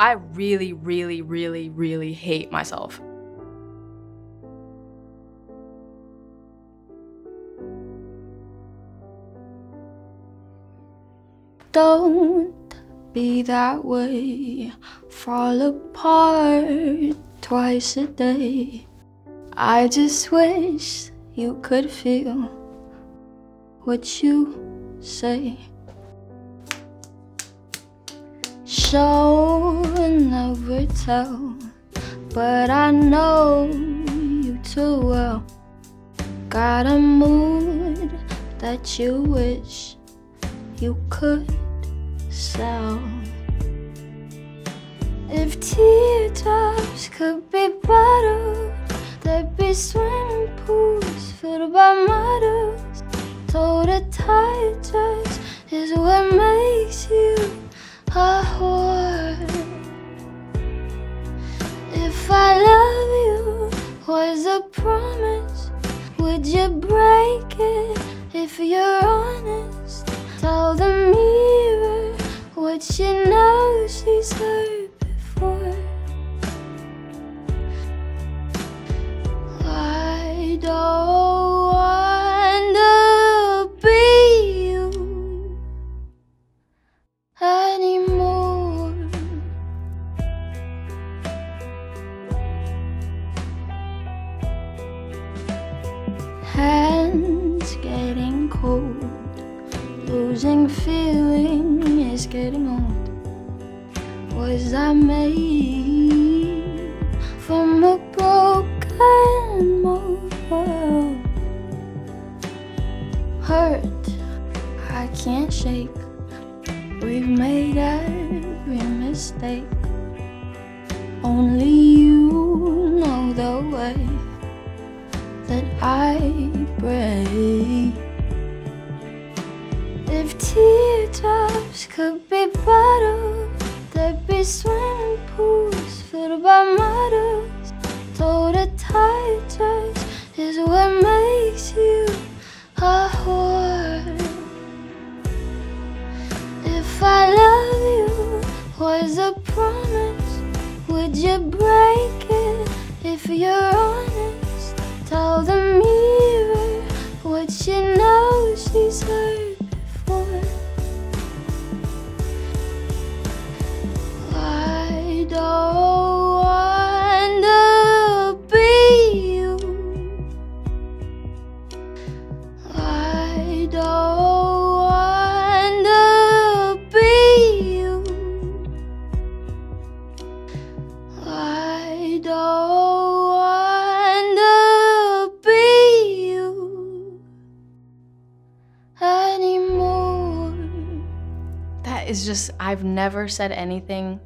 I really, really, really, really hate myself. Don't be that way. Fall apart twice a day. I just wish you could feel what you say. Show never tell, but I know you too well. Got a mood that you wish you could sell. If teardrops could be bottled, there'd be swimming pools filled by models. Told a judge is what makes you a promise, would you break it if you're honest? Hands getting cold, losing feeling is getting old. Was I made from a broken mold? Hurt, I can't shake. We've made every mistake. Only you know the way that I teardrops could be bottled, there'd be swimming pools filled by models. Told a tired judge is what makes you a whore. If I love you was a promise, would you break it if you're honest? Tell the mirror what she knows she's heard don't want to be you. I don't want to be you anymore. That is just, I've never said anything